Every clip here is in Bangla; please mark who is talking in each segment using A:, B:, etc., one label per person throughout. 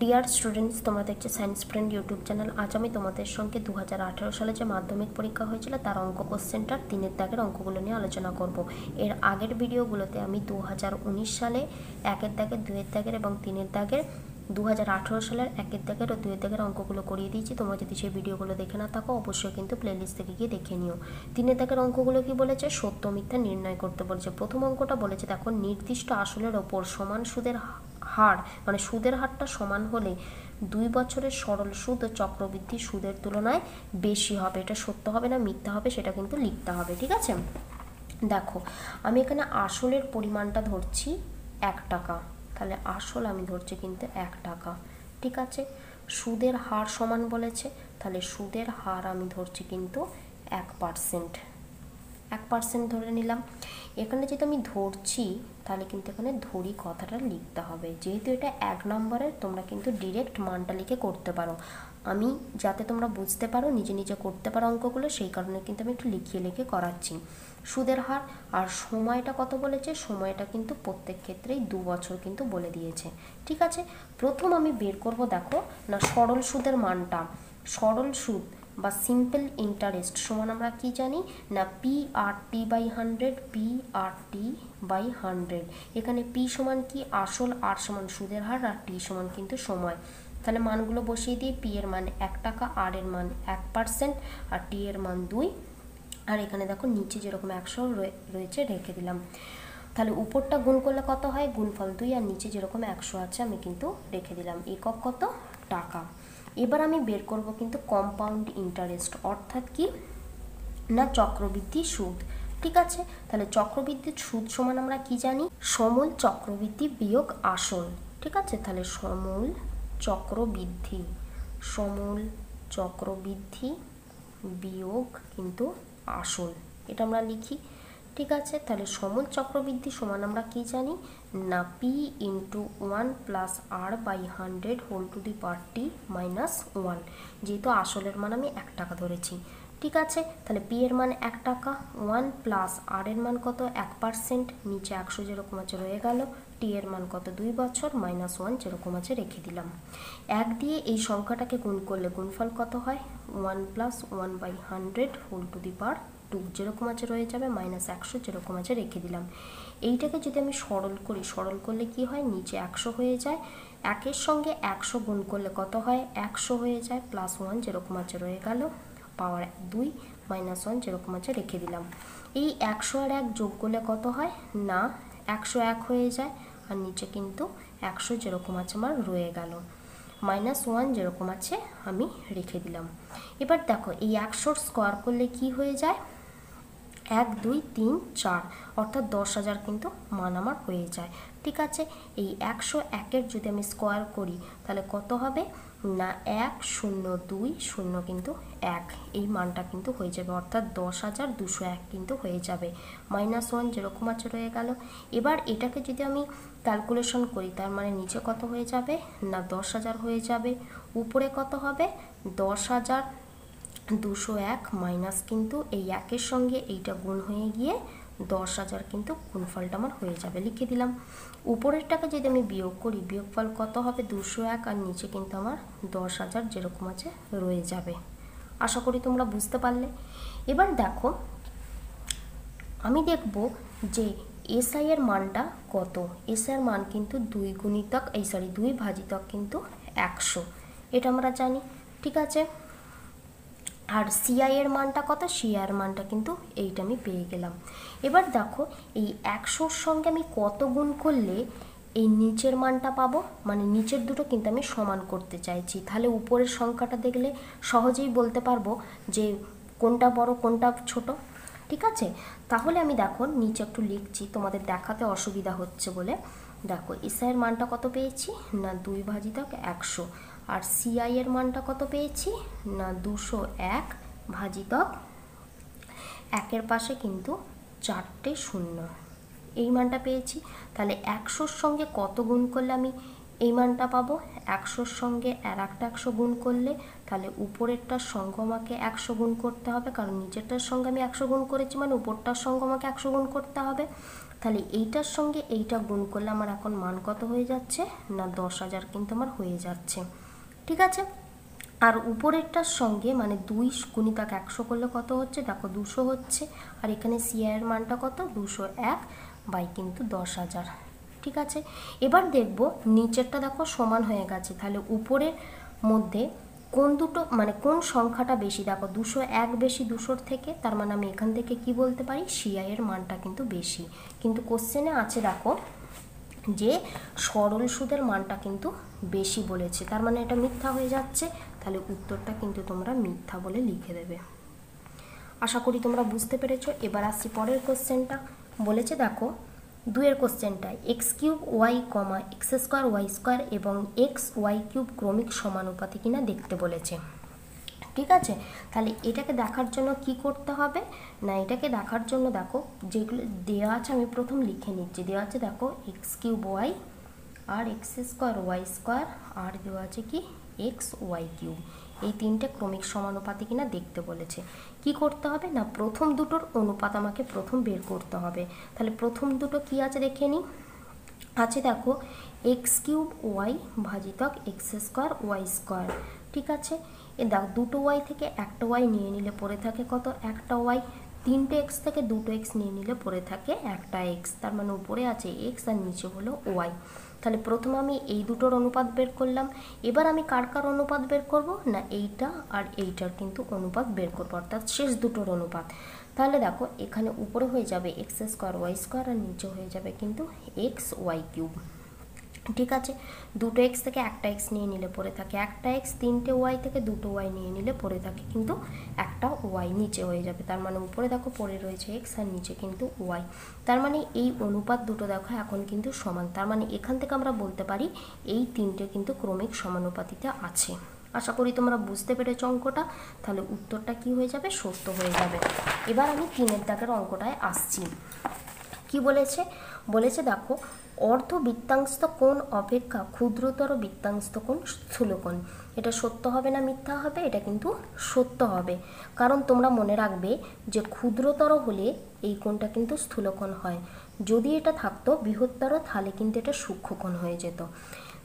A: ডিয়ার স্টুডেন্টস তোমাদের দেখছো সায়েন্স ফ্রেন্ড ইউটিউব চ্যানেল আজ আমি তোমাদের সঙ্গে দু সালে যে মাধ্যমিক পরীক্ষা হয়েছিল তার অঙ্ক কোশ্চেনটার তিনের দাগের অঙ্কগুলো নিয়ে আলোচনা করব এর আগের ভিডিওগুলোতে আমি দু সালে একের দাগের দুয়ের দাগের এবং তিনের দাগের দু সালের একের দাগের ও দুয়ের দাগের অঙ্কগুলো করিয়ে দিয়েছি তোমরা যদি সেই ভিডিওগুলো দেখে না থাকো অবশ্যই কিন্তু প্লেলিস্ট থেকে গিয়ে দেখে নিও তিনের দাগের অঙ্কগুলো কি বলেছে সত্য মিথ্যা নির্ণয় করতে বলেছে প্রথম অঙ্কটা বলেছে দেখো নির্দিষ্ট আসলের ওপর সমান সুদের হার মানে সুদের হারটা সমান হলে দুই বছরের সরল সুদ ও চক্রবৃদ্ধি সুদের তুলনায় বেশি হবে এটা সত্য হবে না মিথ্যা হবে সেটা কিন্তু লিখতে হবে ঠিক আছে দেখো আমি এখানে আসলের পরিমাণটা ধরছি এক টাকা তাহলে আসল আমি ধরছি কিন্তু এক টাকা ঠিক আছে সুদের হার সমান বলেছে তাহলে সুদের হার আমি ধরছি কিন্তু এক পার্সেন্ট এক পার্সেন্ট ধরে নিলাম এখানে যেহেতু আমি ধরছি তাহলে কিন্তু এখানে ধরি কথাটা লিখতে হবে যেহেতু এটা এক নম্বরের তোমরা কিন্তু ডিরেক্ট মানটা লিখে করতে পারো আমি যাতে তোমরা বুঝতে পারো নিজে নিজে করতে পারো অঙ্কগুলো সেই কারণে কিন্তু আমি একটু লিখিয়ে লিখে করাচ্ছি সুদের হার আর সময়টা কত বলেছে সময়টা কিন্তু প্রত্যেক ক্ষেত্রেই দু বছর কিন্তু বলে দিয়েছে ঠিক আছে প্রথম আমি বের করব দেখো না সরল সুদের মানটা সরল সুদ বা সিম্পল ইন্টারেস্ট সমান আমরা কি জানি না P R T by hundred P R T by hundred এখানে পি সমান কি আসল আর সমান সুদের হার আর টি সমান কিন্তু সময় তাহলে মানগুলো বসিয়ে দিয়ে পি এর মান এক টাকা আর এর মান এক পার্সেন্ট আর টি এর মান দুই আর এখানে দেখো নিচে যেরকম একশো রয়েছে রেখে দিলাম তাহলে উপরটা গুণ করলে কত হয় গুণফল দুই আর নিচে যেরকম একশো আছে আমি কিন্তু রেখে দিলাম একক কত টাকা এবার আমি বের করব কিন্তু কম্পাউন্ড ইন্টারেস্ট অর্থাৎ কি না চক্রবৃদ্ধি সুদ ঠিক আছে তাহলে চক্রবৃদ্ধি সুদ সমান আমরা কি জানি সমল চক্রবৃদ্ধি বিয়োগ আসল ঠিক আছে তাহলে সমল চক্রবৃদ্ধি সমল চক্রবৃদ্ধি বিয়োগ কিন্তু আসল এটা আমরা লিখি ঠিক আছে তাহলে সমন চক্রবৃদ্ধি সমান আমরা কি জানি না P into one plus R by hundred whole to the power T minus one যেহেতু আসলের মান আমি এক টাকা ধরেছি ঠিক আছে তাহলে পি এর মান এক টাকা ওয়ান প্লাস আর এর মান কত এক পার্সেন্ট নিচে একশো যেরকম আছে রয়ে গেল টি এর মান কত দুই বছর মাইনাস ওয়ান যেরকম আছে রেখে দিলাম এক দিয়ে এই সংখ্যাটাকে গুণ করলে গুণফল কত হয় one plus one by hundred whole to the power two যেরকম আছে রয়ে যাবে মাইনাস একশো যেরকম আছে রেখে দিলাম এইটাকে যদি আমি সরল করি সরল করলে কি হয় নিচে একশো হয়ে যায় একের সঙ্গে একশো গুণ করলে কত হয় একশো হয়ে যায় প্লাস ওয়ান যেরকম আছে রয়ে গেল পাওয়ার দুই মাইনাস ওয়ান যেরকম আছে রেখে দিলাম এই একশো আর এক যোগ করলে কত হয় না একশো এক হয়ে যায় আর নিচে কিন্তু একশো যেরকম আছে আমার রয়ে গেল মাইনাস ওয়ান যেরকম আছে আমি রেখে দিলাম এবার দেখো এই একশোর স্কোয়ার করলে কি হয়ে যায় এক দুই তিন চার অর্থাৎ দশ হাজার কিন্তু মান আমার হয়ে যায় ঠিক আছে এই একশো একের যদি আমি স্কোয়ার করি তাহলে কত হবে না এক শূন্য দুই শূন্য কিন্তু এক এই মানটা কিন্তু হয়ে যাবে অর্থাৎ দশ হাজার দুশো এক কিন্তু হয়ে যাবে মাইনাস ওয়ান যেরকম আছে রয়ে গেল এবার এটাকে যদি আমি ক্যালকুলেশন করি তার মানে নিচে কত হয়ে যাবে না দশ হাজার হয়ে যাবে উপরে কত হবে দশ হাজার দুশো এক মাইনাস কিন্তু এই একের সঙ্গে এইটা গুণ হয়ে গিয়ে দশ হাজার কিন্তু গুণফলটা আমার হয়ে যাবে লিখে দিলাম উপরের টাকা যদি আমি বিয়োগ করি বিয়োগফল কত হবে দুশো এক আর নিচে কিন্তু আমার দশ হাজার যেরকম আছে রয়ে যাবে আশা করি তোমরা বুঝতে পারলে এবার দেখো আমি দেখব যে এসআই এর মানটা কত এসআই এর মান কিন্তু দুই গুণিতক এই সরি দুই ভাজিতক কিন্তু একশো এটা আমরা জানি ঠিক আছে আর সিআই এর মানটা কত সিআই এর মানটা কিন্তু এইটা আমি পেয়ে গেলাম এবার দেখো এই একশোর সঙ্গে আমি কত গুণ করলে এই নিচের মানটা পাবো মানে নিচের দুটো কিন্তু আমি সমান করতে চাইছি তাহলে উপরের সংখ্যাটা দেখলে সহজেই বলতে পারবো যে কোনটা বড় কোনটা ছোট ঠিক আছে তাহলে আমি দেখো নিচে একটু লিখছি তোমাদের দেখাতে অসুবিধা হচ্ছে বলে দেখো ইসাইয়ের মানটা কত পেয়েছি না দুই ভাজি থাক একশো আর সিআই এর মানটা কত পেয়েছি না দুশো এক ভাজিতক একের পাশে কিন্তু চারটে শূন্য এই মানটা পেয়েছি তাহলে একশোর সঙ্গে কত গুণ করলে আমি এই মানটা পাবো একশোর সঙ্গে আর একটা একশো গুণ করলে তাহলে উপরেরটার সঙ্গে আমাকে একশো গুণ করতে হবে কারণ নিচেরটার সঙ্গে আমি একশো গুণ করেছি মানে উপরটার সঙ্গে আমাকে একশো গুণ করতে হবে তাহলে এইটার সঙ্গে এইটা গুণ করলে আমার এখন মান কত হয়ে যাচ্ছে না দশ হাজার কিন্তু আমার হয়ে যাচ্ছে ঠিক আছে আর উপরেরটার সঙ্গে মানে দুই গুণিতক একশো করলে কত হচ্ছে দেখো দুশো হচ্ছে আর এখানে সিআইয়ের মানটা কত দুশো এক বাই কিন্তু দশ হাজার ঠিক আছে এবার দেখব নিচেরটা দেখো সমান হয়ে গেছে তাহলে উপরের মধ্যে কোন দুটো মানে কোন সংখ্যাটা বেশি দেখো দুশো এক বেশি দুশোর থেকে তার মানে আমি এখান থেকে কি বলতে পারি সিআইয়ের মানটা কিন্তু বেশি কিন্তু কোশ্চেনে আছে দেখো যে সরল সুদের মানটা কিন্তু বেশি বলেছে তার মানে এটা মিথ্যা হয়ে যাচ্ছে তাহলে উত্তরটা কিন্তু তোমরা মিথ্যা বলে লিখে দেবে আশা করি তোমরা বুঝতে পেরেছ এবার আসছি পরের কোশ্চেনটা বলেছে দেখো দুয়ের কোশ্চেনটায় x cube y comma x square y square এবং এক্স ওয়াই কিউব ক্রমিক সমানুপাতে কিনা দেখতে বলেছে ঠিক আছে তাহলে এটাকে দেখার জন্য কি করতে হবে না এটাকে দেখার জন্য দেখো যেগুলো দেওয়া আছে আমি প্রথম লিখে নিচ্ছি দেওয়া আছে দেখো এক্স কিউব ওয়াই আর এক্স স্কোয়ার ওয়াই স্কোয়ার আর দেওয়া আছে কি এক্স ওয়াই কিউব এই তিনটে ক্রমিক সমানুপাতি কিনা দেখতে বলেছে কি করতে হবে না প্রথম দুটোর অনুপাত আমাকে প্রথম বের করতে হবে তাহলে প্রথম দুটো কি আছে দেখে নিই আছে দেখো এক্স কিউব ওয়াই ভাজিতক এক্স স্কোয়ার ওয়াই স্কোয়ার ঠিক আছে এ দেখ দুটো ওয়াই থেকে একটা ওয়াই নিয়ে নিলে পড়ে থাকে কত একটা ওয়াই তিনটে এক্স থেকে দুটো এক্স নিয়ে নিলে পড়ে থাকে একটা এক্স তার মানে উপরে আছে এক্স আর নিচে হলো ওয়াই তাহলে প্রথমে আমি এই দুটোর অনুপাত বের করলাম এবার আমি কার কার অনুপাত বের করব না এইটা আর এইটার কিন্তু অনুপাত বের করবো অর্থাৎ শেষ দুটোর অনুপাত তাহলে দেখো এখানে উপরে হয়ে যাবে এক্স স্কোয়ার ওয়াই স্কোয়ার আর নিচে হয়ে যাবে কিন্তু এক্স ওয়াই কিউব ঠিক আছে দুটো এক্স থেকে একটা এক্স নিয়ে নিলে পরে থাকে একটা এক্স তিনটে ওয়াই থেকে দুটো ওয়াই নিয়ে নিলে পরে থাকে কিন্তু একটা ওয়াই নিচে হয়ে যাবে তার মানে উপরে দেখো পরে রয়েছে এক্স আর নিচে কিন্তু ওয়াই তার মানে এই অনুপাত দুটো দেখো এখন কিন্তু সমান তার মানে এখান থেকে আমরা বলতে পারি এই তিনটে কিন্তু ক্রমিক সমানুপাতিতে আছে আশা করি তোমরা বুঝতে পেরেছ অঙ্কটা তাহলে উত্তরটা কি হয়ে যাবে সত্য হয়ে যাবে এবার আমি তিনের দাগের অঙ্কটায় আসছি কি বলেছে বলেছে দেখো অর্ধ বৃত্তাংস্থ কোণ অপেক্ষা ক্ষুদ্রতর বৃত্তাংস্থ কোণ স্থূলকোণ এটা সত্য হবে না মিথ্যা হবে এটা কিন্তু সত্য হবে কারণ তোমরা মনে রাখবে যে ক্ষুদ্রতর হলে এই কোণটা কিন্তু স্থূলকোণ হয় যদি এটা থাকতো বৃহত্তর তাহলে কিন্তু এটা সূক্ষ্মকোণ হয়ে যেত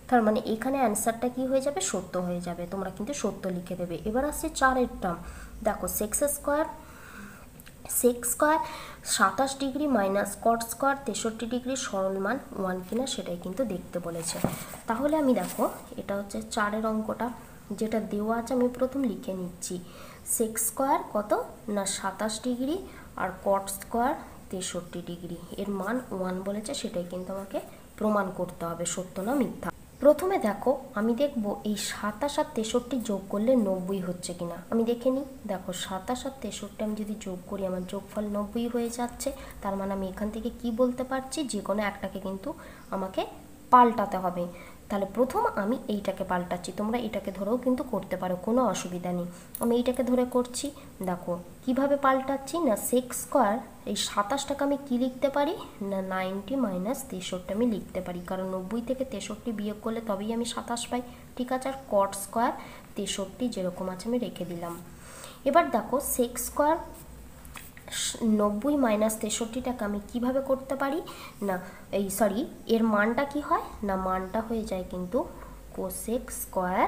A: তার মানে এখানে অ্যান্সারটা কি হয়ে যাবে সত্য হয়ে যাবে তোমরা কিন্তু সত্য লিখে দেবে এবার আসছে চারের টার্ম দেখো সেক্স স্কোয়ার সেক্স স্কোয়ার সাতাশ ডিগ্রি মাইনাস কট স্কোয়ার তেষট্টি ডিগ্রি সরল মান ওয়ান কিনা সেটাই কিন্তু দেখতে বলেছে তাহলে আমি দেখো এটা হচ্ছে চারের অঙ্কটা যেটা দেওয়া আছে আমি প্রথম লিখে নিচ্ছি সেক্স স্কোয়ার কত না সাতাশ ডিগ্রি আর কট স্কোয়ার তেষট্টি ডিগ্রি এর মান ওয়ান বলেছে সেটাই কিন্তু আমাকে প্রমাণ করতে হবে সত্য না মিথ্যা প্রথমে দেখো আমি দেখব এই সাতাশ আর তেষট্টি যোগ করলে নব্বই হচ্ছে কিনা আমি দেখে নিই দেখো সাতাশ আর তেষট্টি আমি যদি যোগ করি আমার যোগফল নব্বই হয়ে যাচ্ছে তার মানে আমি এখান থেকে কি বলতে পারছি যে কোনো একটাকে কিন্তু আমাকে পাল্টাতে হবে তাহলে প্রথম আমি এইটাকে পাল্টাচ্ছি তোমরা এটাকে ধরেও কিন্তু করতে পারো কোনো অসুবিধা নেই আমি এইটাকে ধরে করছি দেখো কিভাবে পাল্টাচ্ছি না সেক্স স্কোয়ার এই সাতাশটাকে আমি কি লিখতে পারি না নাইনটি মাইনাস তেষট্টি আমি লিখতে পারি কারণ নব্বই থেকে তেষট্টি বিয়োগ করলে তবেই আমি সাতাশ পাই ঠিক আছে আর কট স্কোয়ার তেষট্টি যেরকম আছে আমি রেখে দিলাম এবার দেখো সেক্স স্কোয়ার নব্বই মাইনাস তেষট্টিটাকে আমি কিভাবে করতে পারি না এই সরি এর মানটা কি হয় না মানটা হয়ে যায় কিন্তু কোসেক স্কোয়ার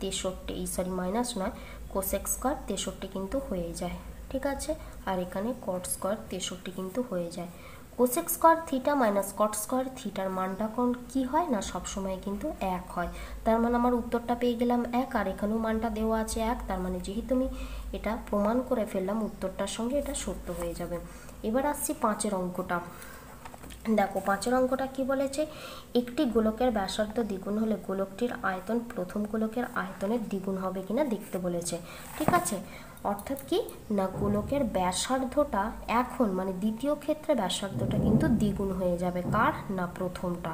A: তেষট্টি এই সরি মাইনাস নয় কোসেক স্কোয়ার তেষট্টি কিন্তু হয়ে যায় ঠিক আছে আর এখানে কট স্কোয়ার তেষট্টি কিন্তু হয়ে যায় cosec square theta minus cot square থিটার মানটা কোন কী হয় না সবসময় কিন্তু এক হয় তার মানে আমার উত্তরটা পেয়ে গেলাম এক আর এখানেও মানটা দেওয়া আছে এক তার মানে যেহেতু আমি এটা প্রমাণ করে ফেললাম উত্তরটার সঙ্গে এটা সত্য হয়ে যাবে এবার আসছি পাঁচের অঙ্কটা দেখো পাঁচের অঙ্কটা কি বলেছে একটি গোলকের ব্যাসার্ধ দ্বিগুণ হলে গোলকটির আয়তন প্রথম গোলকের আয়তনের দ্বিগুণ হবে কিনা দেখতে বলেছে ঠিক আছে অর্থাৎ কি না গোলকের ব্যাসার্ধটা এখন মানে দ্বিতীয় ক্ষেত্রে ব্যাসার্ধটা কিন্তু দ্বিগুণ হয়ে যাবে কার না প্রথমটা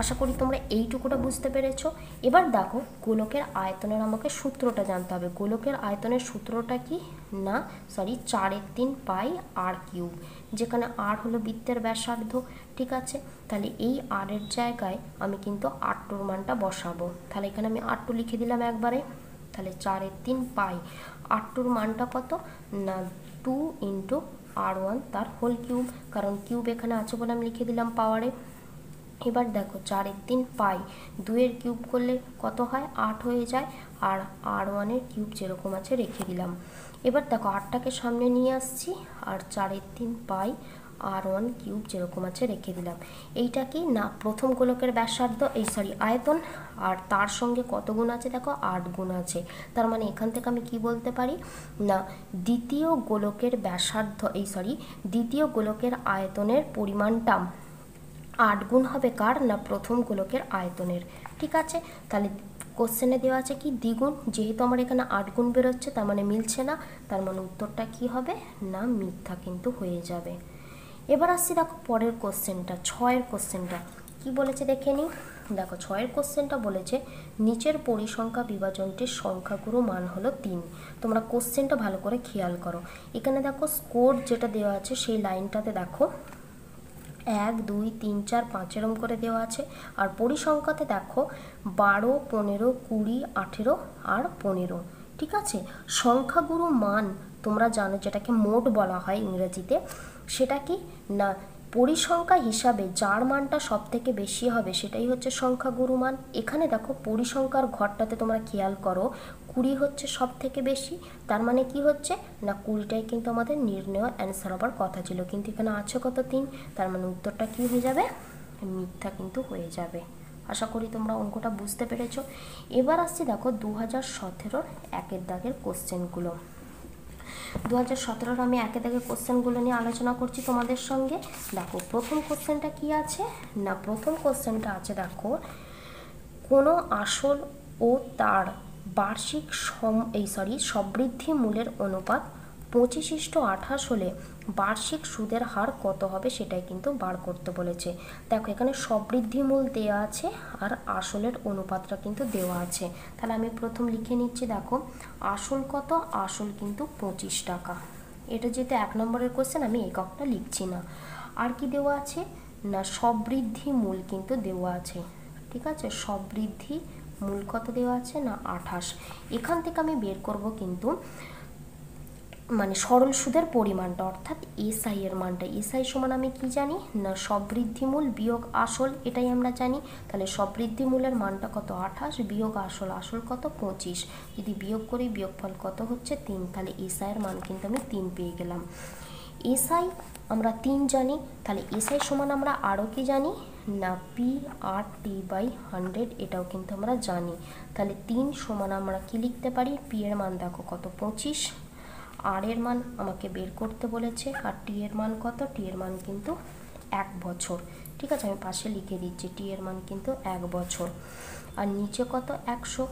A: আশা করি তোমরা এইটুকুটা বুঝতে পেরেছ এবার দেখো গোলকের আয়তনের আমাকে সূত্রটা জানতে হবে গোলকের আয়তনের সূত্রটা কি না সরি চারের তিন পাই আর কিউব যেখানে আর হলো বৃত্তের ব্যাসার্ধ ঠিক আছে তাহলে এই আরের জায়গায় আমি কিন্তু আটটুর মানটা বসাবো তাহলে এখানে আমি আটটু লিখে দিলাম একবারে তাহলে চারের তিন পাই আটটুর মানটা কত না টু ইন্টু আর ওয়ান তার হোল কিউব কারণ কিউব এখানে আছে বলে আমি লিখে দিলাম পাওয়ারে এবার দেখো চারের তিন পাই দুয়ের কিউব করলে কত হয় আট হয়ে যায় আর আর ওয়ানের কিউব যেরকম আছে রেখে দিলাম এবার দেখো আটটাকে সামনে নিয়ে আসছি আর চারের তিন পাই আর ওয়ান কিউব যেরকম আছে রেখে দিলাম এইটা কি না প্রথম গোলকের ব্যাসার্ধ এই সরি আয়তন আর তার সঙ্গে কত গুণ আছে দেখো আট গুণ আছে তার মানে এখান থেকে আমি কি বলতে পারি না দ্বিতীয় গোলকের ব্যাসার্ধ এই সরি দ্বিতীয় গোলকের আয়তনের পরিমাণটা আট গুণ হবে কার না প্রথম গোলকের আয়তনের ঠিক আছে তাহলে কোশ্চেনে দেওয়া আছে কি দ্বিগুণ যেহেতু আমার এখানে আট গুণ বেরোচ্ছে তার মানে মিলছে না তার মানে উত্তরটা কি হবে না মিথ্যা কিন্তু হয়ে যাবে এবার আসছি দেখো পরের কোশ্চেনটা ছয়ের কোশ্চেনটা কি বলেছে দেখে নিই দেখো ছয়ের কোশ্চেনটা বলেছে নিচের পরিসংখ্যা বিভাজনটির সংখ্যাগুরু মান হলো তিন তোমরা কোশ্চেনটা ভালো করে খেয়াল করো এখানে দেখো স্কোর যেটা দেওয়া আছে সেই লাইনটাতে দেখো এক দুই তিন চার পাঁচ এরম করে দেওয়া আছে আর পরিসংখ্যাতে দেখো বারো পনেরো কুড়ি আঠেরো আর পনেরো ঠিক আছে সংখ্যাগুরু মান তোমরা জানো যেটাকে মোট বলা হয় ইংরেজিতে সেটা কি না পরিসংখ্যা হিসাবে যার মানটা সব থেকে বেশি হবে সেটাই হচ্ছে সংখ্যাগুরু মান এখানে দেখো পরিসংখ্যার ঘরটাতে তোমরা খেয়াল করো কুড়ি হচ্ছে সব থেকে বেশি তার মানে কি হচ্ছে না কুড়িটাই কিন্তু আমাদের নির্ণয় অ্যান্সার হবার কথা ছিল কিন্তু এখানে আছে কত তিন তার মানে উত্তরটা কি হয়ে যাবে মিথ্যা কিন্তু হয়ে যাবে আশা করি তোমরা অঙ্কটা বুঝতে পেরেছ এবার আসছি দেখো দু হাজার সতেরোর একের দাগের কোশ্চেনগুলো দু হাজার সতেরোর আমি একে দাগের কোশ্চেনগুলো নিয়ে আলোচনা করছি তোমাদের সঙ্গে দেখো প্রথম কোশ্চেনটা কি আছে না প্রথম কোশ্চেনটা আছে দেখো কোনো আসল ও তার বার্ষিক সম এই সরি সমৃদ্ধি মূলের অনুপাত পঁচিশ ইষ্ট আঠাশ হলে বার্ষিক সুদের হার কত হবে সেটাই কিন্তু বার করতে বলেছে দেখো এখানে সমৃদ্ধি মূল দেওয়া আছে আর আসলের অনুপাতটা কিন্তু দেওয়া আছে তাহলে আমি প্রথম লিখে নিচ্ছি দেখো আসল কত আসল কিন্তু পঁচিশ টাকা এটা যেহেতু এক নম্বরের কোশ্চেন আমি এককটা লিখছি না আর কি দেওয়া আছে না সমৃদ্ধি মূল কিন্তু দেওয়া আছে ঠিক আছে সমৃদ্ধি মূল কত দেওয়া আছে না আঠাশ এখান থেকে আমি বের করব কিন্তু মানে সরল সুদের পরিমাণটা অর্থাৎ এসআই এর মানটা এসআই সমান আমি কি জানি না সবৃদ্ধিমূল বিয়োগ আসল এটাই আমরা জানি তাহলে সবৃদ্ধিমূলের মানটা কত আঠাশ বিয়োগ আসল আসল কত পঁচিশ যদি বিয়োগ করি বিয়োগফল কত হচ্ছে তিন তাহলে এসআই এর মান কিন্তু আমি তিন পেয়ে গেলাম এস আই আমরা তিন জানি তাহলে এসআই সমান আমরা আরও কি জানি না P R T by hundred এটাও কিন্তু আমরা জানি তাহলে তিন সমান আমরা কি লিখতে পারি পি এর মান দেখো কত পঁচিশ আর এর মান আমাকে বের করতে বলেছে আর টি এর মান কত টি এর মান কিন্তু এক বছর ঠিক আছে আমি পাশে লিখে দিচ্ছি টি এর মান কিন্তু এক বছর আর নিচে কত একশো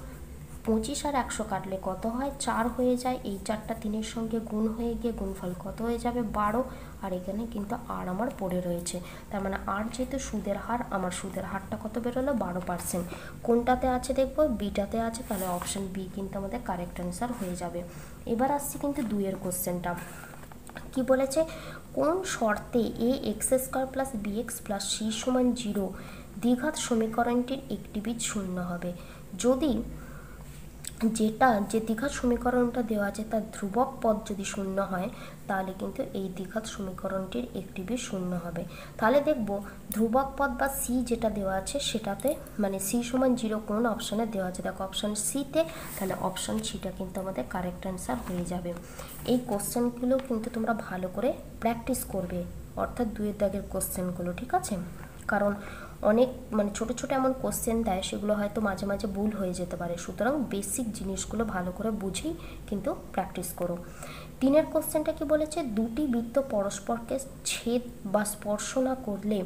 A: পঁচিশ আর একশো কাটলে কত হয় চার হয়ে যায় এই চারটা তিনের সঙ্গে গুণ হয়ে গিয়ে গুণফল কত হয়ে যাবে বারো আর এখানে কিন্তু আর আমার পড়ে রয়েছে তার মানে আর যেহেতু সুদের হার আমার সুদের হারটা কত বেরোলো বারো পার্সেন্ট কোনটাতে আছে দেখবো বিটাতে আছে তাহলে অপশান বি কিন্তু আমাদের কারেক্ট অ্যান্সার হয়ে যাবে এবার আসছি কিন্তু দুইয়ের কোশ্চেনটা কি বলেছে কোন শর্তে a x square plus b x plus c সমান জিরো দ্বিঘাত সমীকরণটির একটি বীজ শূন্য হবে যদি যেটা যে দ্বিঘাত সমীকরণটা দেওয়া আছে তার ধ্রুবক পদ যদি শূন্য হয় তাহলে কিন্তু এই দ্বিঘাত সমীকরণটির একটি বি শূন্য হবে তাহলে দেখব ধ্রুবক পদ বা সি যেটা দেওয়া আছে সেটাতে মানে সি সমান জিরো কোন অপশানে দেওয়া আছে দেখো অপশান সিতে তাহলে অপশান সিটা কিন্তু আমাদের কারেক্ট অ্যান্সার হয়ে যাবে এই কোশ্চেনগুলো কিন্তু তোমরা ভালো করে প্র্যাকটিস করবে অর্থাৎ দুয়ের দাগের কোশ্চেনগুলো ঠিক আছে কারণ অনেক মানে ছোট ছোট এমন কোশ্চেন দেয় সেগুলো হয়তো মাঝে মাঝে ভুল হয়ে যেতে পারে সুতরাং বেসিক জিনিসগুলো ভালো করে বুঝেই কিন্তু প্র্যাকটিস করো তিনের কোশ্চেনটা কি বলেছে দুটি বৃত্ত পরস্পরকে ছেদ বা স্পর্শ না করলে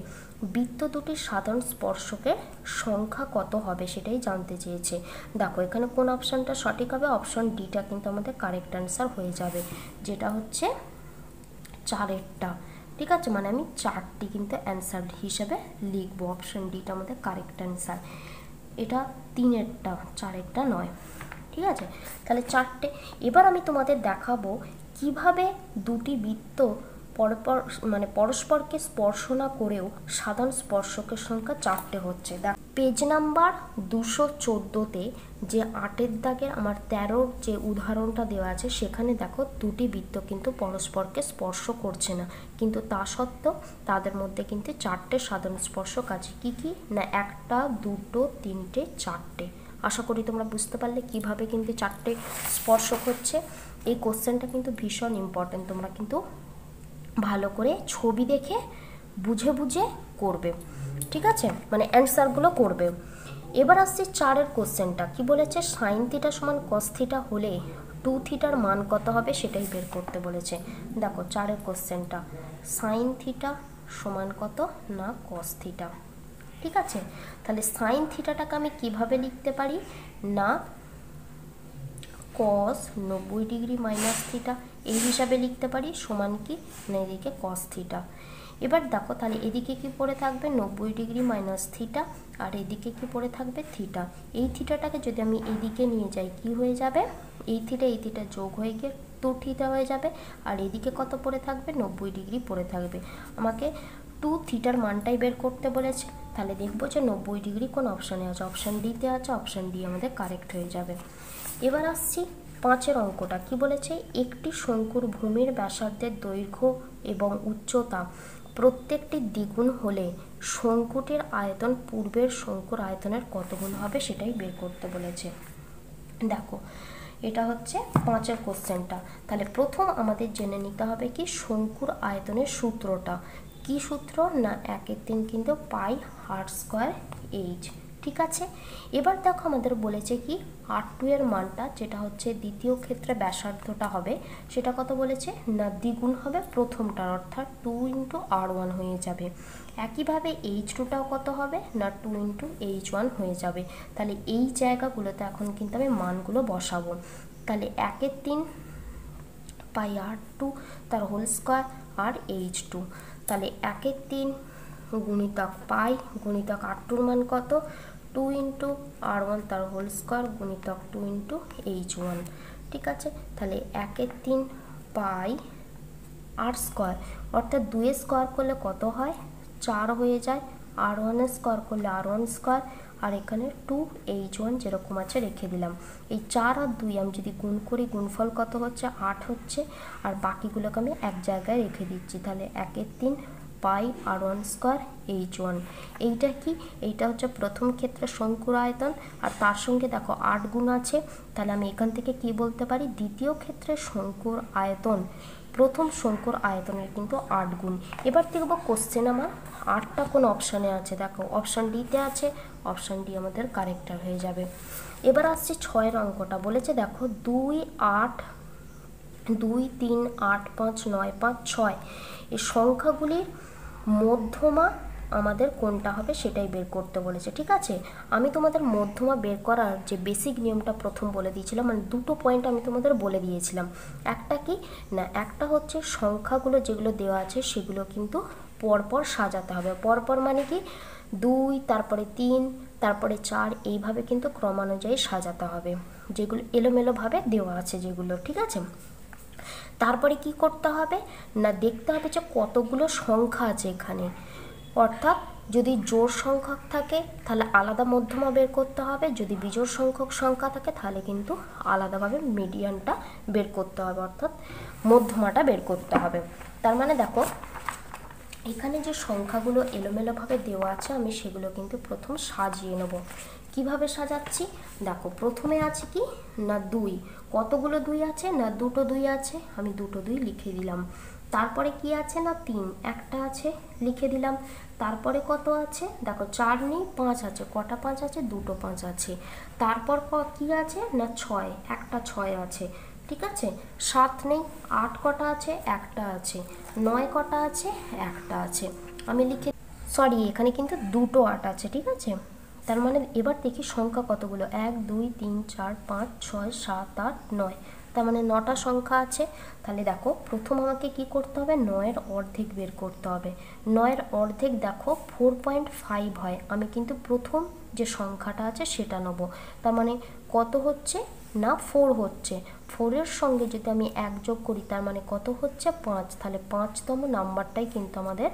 A: বৃত্ত দুটির সাধারণ স্পর্শকের সংখ্যা কত হবে সেটাই জানতে চেয়েছে দেখো এখানে কোন অপশানটা সঠিক হবে অপশন ডিটা কিন্তু আমাদের কারেক্ট অ্যান্সার হয়ে যাবে যেটা হচ্ছে চারেরটা ঠিক আছে মানে আমি চারটি কিন্তু অ্যান্সার হিসেবে লিখবো অপশন ডিটা আমাদের কারেক্ট অ্যান্সার এটা তিনেরটা চারেরটা নয় ঠিক আছে তাহলে চারটে এবার আমি তোমাদের দেখাবো কিভাবে দুটি বৃত্ত পরপর মানে পরস্পরকে স্পর্শ না করেও সাধারণ স্পর্শকের সংখ্যা চারটে হচ্ছে দেখ পেজ নাম্বার দুশো চোদ্দোতে যে আটের দাগের আমার তেরোর যে উদাহরণটা দেওয়া আছে সেখানে দেখো দুটি বৃত্ত কিন্তু পরস্পরকে স্পর্শ করছে না কিন্তু তা সত্ত্বেও তাদের মধ্যে কিন্তু চারটে সাধারণ স্পর্শক আছে কী কী না একটা দুটো তিনটে চারটে আশা করি তোমরা বুঝতে পারলে কিভাবে কিন্তু চারটে স্পর্শক হচ্ছে এই কোশ্চেনটা কিন্তু ভীষণ ইম্পর্টেন্ট তোমরা কিন্তু ভালো করে ছবি দেখে বুঝে বুঝে করবে ঠিক আছে মানে অ্যান্সারগুলো করবে এবার আসছে চারের কোশ্চেনটা কি বলেছে সাইন থিটা সমান কস থিটা হলে টু থিটার মান কত হবে সেটাই বের করতে বলেছে দেখো চারের কোশ্চেনটা সাইন থিটা সমান কত না কস থিটা ঠিক আছে তাহলে সাইন থিটাটাকে আমি কিভাবে লিখতে পারি না কস নব্বই ডিগ্রি মাইনাস থিটা এই হিসাবে লিখতে পারি সমান কি না মানে এদিকে কস থিটা এবার দেখো তাহলে এদিকে কি পড়ে থাকবে নব্বই ডিগ্রি মাইনাস থিটা আর এদিকে কি পড়ে থাকবে থিটা এই থিটাটাকে যদি আমি এদিকে নিয়ে যাই কি হয়ে যাবে এই থিটা এই থিটা যোগ হয়ে গিয়ে টু থিটা হয়ে যাবে আর এদিকে কত পড়ে থাকবে নব্বই ডিগ্রি পড়ে থাকবে আমাকে টু থিটার মানটাই বের করতে বলেছে তাহলে দেখবো যে নব্বই ডিগ্রি কোন অপশানে আছে অপশান ডিতে আছে অপশান ডি আমাদের কারেক্ট হয়ে যাবে এবার আসছি পাঁচের অঙ্কটা কি বলেছে একটি শঙ্কুর ভূমির ব্যাসার্ধের দৈর্ঘ্য এবং উচ্চতা প্রত্যেকটি দ্বিগুণ হলে শঙ্কুটির আয়তন পূর্বের শঙ্কুর আয়তনের কতগুণ হবে সেটাই বের করতে বলেছে দেখো এটা হচ্ছে পাঁচের কোশ্চেনটা তাহলে প্রথম আমাদের জেনে নিতে হবে কি শঙ্কুর আয়তনের সূত্রটা কি সূত্র না একের তিন কিন্তু পাই হার স্কোয়ার এইচ ঠিক আছে এবার দেখো আমাদের বলেছে কি আর টু এর মানটা যেটা হচ্ছে দ্বিতীয় ক্ষেত্রে ব্যাসার্ধটা হবে সেটা কত বলেছে না দ্বিগুণ হবে প্রথমটার অর্থাৎ টু ইন্টু আর ওয়ান হয়ে যাবে একইভাবে এইচ টুটাও কত হবে না টু ইন্টু এইচ ওয়ান হয়ে যাবে তাহলে এই জায়গাগুলোতে এখন কিন্তু আমি মানগুলো বসাবো তাহলে একের তিন পাই আর টু তার হোল স্কোয়ার আর এইচ টু তাহলে একের তিন গুণিতক পাই গুণিতক আর টুর মান কত টু ইন্টু আর ওয়ান তার হোল স্কোয়ার গুণিতক টু ইন্টু এইচ ওয়ান ঠিক আছে তাহলে একের তিন পাই আর স্কোয়ার অর্থাৎ দুয়ে স্কোয়ার করলে কত হয় চার হয়ে যায় আর ওয়ানের স্কোয়ার করলে আর ওয়ান স্কোয়ার আর এখানে টু এইচ ওয়ান যেরকম আছে রেখে দিলাম এই চার আর দুই আমি যদি গুণ করি গুণফল কত হচ্ছে আট হচ্ছে আর বাকিগুলোকে আমি এক জায়গায় রেখে দিচ্ছি তাহলে একের তিন পাই আর ওয়ান স্কোয়ার এইচ ওয়ান এইটা কি এইটা হচ্ছে প্রথম ক্ষেত্রে শঙ্কুর আয়তন আর তার সঙ্গে দেখো আট গুণ আছে তাহলে আমি এখান থেকে কি বলতে পারি দ্বিতীয় ক্ষেত্রে শঙ্কুর আয়তন প্রথম শঙ্কুর আয়তনের কিন্তু আট গুণ এবার দেখবো কোশ্চেন আমার আটটা কোন অপশানে আছে দেখো অপশান ডিতে আছে অপশান ডি আমাদের কারেক্টার হয়ে যাবে এবার আসছে ছয়ের অঙ্কটা বলেছে দেখো দুই আট দুই তিন আট পাঁচ নয় পাঁচ ছয় এই সংখ্যাগুলির মধ্যমা আমাদের কোনটা হবে সেটাই বের করতে বলেছে ঠিক আছে আমি তোমাদের মধ্যমা বের করার যে বেসিক নিয়মটা প্রথম বলে দিয়েছিলাম মানে দুটো পয়েন্ট আমি তোমাদের বলে দিয়েছিলাম একটা কি না একটা হচ্ছে সংখ্যাগুলো যেগুলো দেওয়া আছে সেগুলো কিন্তু পরপর সাজাতে হবে পরপর মানে কি দুই তারপরে তিন তারপরে চার এইভাবে কিন্তু ক্রমানুযায়ী সাজাতে হবে যেগুলো এলোমেলোভাবে দেওয়া আছে যেগুলো ঠিক আছে তারপরে কি করতে হবে না দেখতে হবে যে কতগুলো সংখ্যা আছে এখানে অর্থাৎ যদি জোর সংখ্যক থাকে তাহলে আলাদা মধ্যমা বের করতে হবে যদি বিজোর সংখ্যক সংখ্যা থাকে তাহলে কিন্তু আলাদাভাবে মিডিয়ানটা বের করতে হবে অর্থাৎ মধ্যমাটা বের করতে হবে তার মানে দেখো এখানে যে সংখ্যাগুলো এলোমেলোভাবে দেওয়া আছে আমি সেগুলো কিন্তু প্রথম সাজিয়ে নেব কিভাবে সাজাচ্ছি দেখো প্রথমে আছে কি না দুই কতগুলো দুই আছে না দুটো দুই আছে আমি দুটো দুই লিখে দিলাম তারপরে কি আছে না তিন একটা আছে লিখে দিলাম তারপরে কত আছে দেখো চার নেই পাঁচ আছে কটা পাঁচ আছে দুটো পাঁচ আছে তারপর কি আছে না ছয় একটা ছয় আছে ঠিক আছে সাত নেই আট কটা আছে একটা আছে নয় কটা আছে একটা আছে আমি লিখে সরি এখানে কিন্তু দুটো আট আছে ঠিক আছে তার মানে এবার দেখি সংখ্যা কতগুলো এক দুই তিন চার পাঁচ ছয় সাত আট নয় তার মানে নটা সংখ্যা আছে তাহলে দেখো প্রথম আমাকে কি করতে হবে নয়ের অর্ধেক বের করতে হবে নয়ের অর্ধেক দেখো ফোর পয়েন্ট ফাইভ হয় আমি কিন্তু প্রথম যে সংখ্যাটা আছে সেটা নেব তার মানে কত হচ্ছে না ফোর হচ্ছে ফোরের সঙ্গে যদি আমি এক যোগ করি তার মানে কত হচ্ছে পাঁচ তাহলে পাঁচতম নাম্বারটাই কিন্তু আমাদের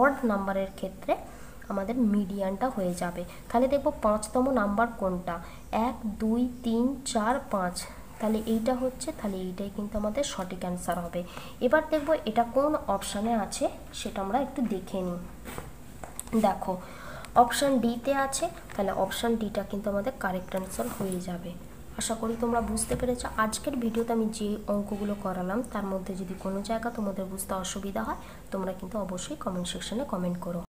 A: অর্ড নাম্বারের ক্ষেত্রে আমাদের মিডিয়ানটা হয়ে যাবে তাহলে দেখব পাঁচতম নাম্বার কোনটা এক দুই তিন চার পাঁচ তাহলে এইটা হচ্ছে তাহলে এইটাই কিন্তু আমাদের সঠিক অ্যান্সার হবে এবার দেখব এটা কোন অপশানে আছে সেটা আমরা একটু দেখে নিই দেখো অপশান ডিতে আছে তাহলে অপশান ডিটা কিন্তু আমাদের কারেক্ট অ্যান্সার হয়ে যাবে আশা করি তোমরা বুঝতে পেরেছো আজকের ভিডিওতে আমি যে অঙ্কগুলো করালাম তার মধ্যে যদি কোনো জায়গা তোমাদের বুঝতে অসুবিধা হয় তোমরা কিন্তু অবশ্যই কমেন্ট সেকশানে কমেন্ট করো